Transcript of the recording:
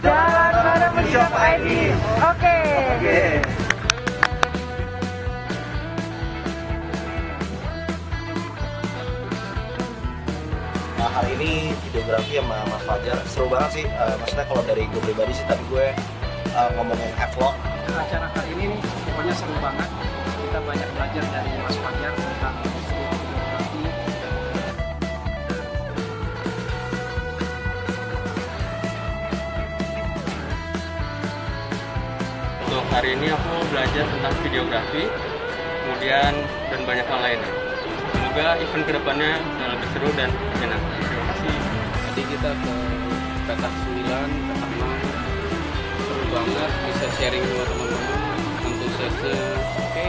Shop.id. Oke. Oke. Nah, hari ini videografi sama Mas Fajar seru banget sih. Eh, maksudnya kalau dari gue pribadi sih tadi gue eh, ngomongin vlog acara kali ini nih, pokoknya seru banget kita banyak belajar dari Mas Fajar tentang Untuk hari ini aku belajar tentang videografi, kemudian dan banyak hal lainnya. Semoga event ke depannya lebih seru dan enak. Terima kasih. Tadi kita ke petak 9, petak 6 Seru banget, bisa sharing sama teman-teman Antusiasnya oke